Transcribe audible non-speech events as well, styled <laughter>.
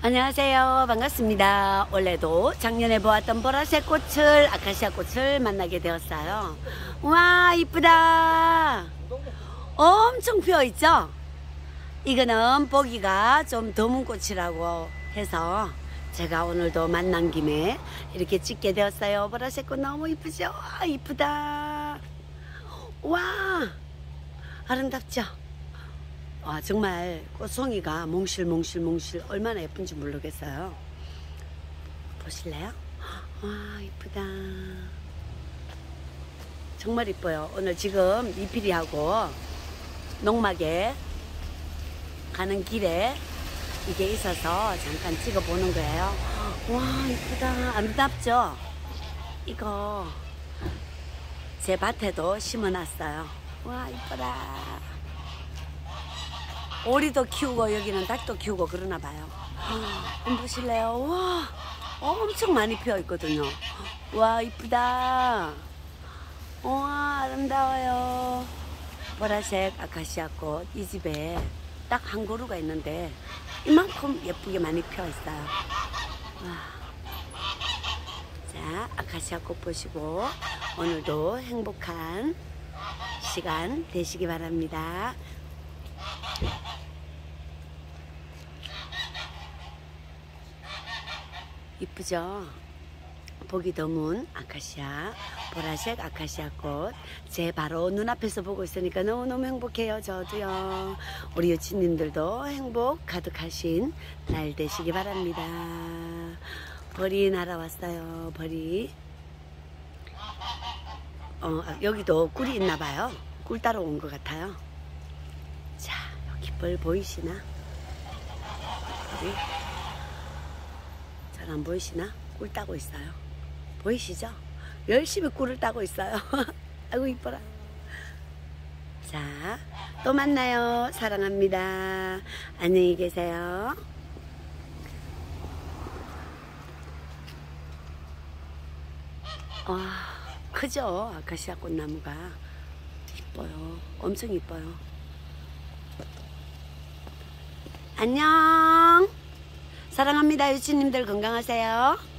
안녕하세요. 반갑습니다. 올해도 작년에 보았던 보라색 꽃을, 아카시아 꽃을 만나게 되었어요. 와, 이쁘다. 엄청 피어 있죠? 이거는 보기가 좀 드문 꽃이라고 해서 제가 오늘도 만난 김에 이렇게 찍게 되었어요. 보라색 꽃 너무 이쁘죠? 와, 이쁘다. 와, 아름답죠? 와, 정말 꽃송이가 몽실몽실 몽실 얼마나 예쁜지 모르겠어요. 보실래요? 와, 이쁘다. 정말 이뻐요. 오늘 지금 이필이하고 농막에 가는 길에 이게 있어서 잠깐 찍어 보는 거예요. 와, 이쁘다. 아름답죠? 이거 제 밭에도 심어 놨어요. 와, 이뻐라. 오리도 키우고 여기는 닭도 키우고 그러나 봐요. 한번 보실래요? 와, 엄청 많이 피어 있거든요. 와, 이쁘다. 와, 아름다워요. 보라색 아카시아 꽃 이 집에 딱 한 그루가 있는데 이만큼 예쁘게 많이 피어 있어요. 와. 자, 아카시아 꽃 보시고 오늘도 행복한 시간 되시기 바랍니다. 이쁘죠? 보기 드문 아카시아, 보라색 아카시아 꽃. 제 바로 눈앞에서 보고 있으니까 너무너무 행복해요. 저도요. 우리 여친님들도 행복 가득하신 날 되시기 바랍니다. 벌이 날아왔어요. 벌이. 어, 여기도 꿀이 있나 봐요. 꿀 따러 온 것 같아요. 자, 여기 벌 보이시나? 벌이. 잘 안 보이시나? 꿀 따고 있어요. 보이시죠? 열심히 꿀을 따고 있어요. <laughs> 아이고 이뻐라. 자, 또 만나요. 사랑합니다. 안녕히 계세요. 와, 크죠? 아카시아 꽃나무가. 이뻐요. 엄청 이뻐요. 안녕. 사랑합니다. 유치님들 건강하세요.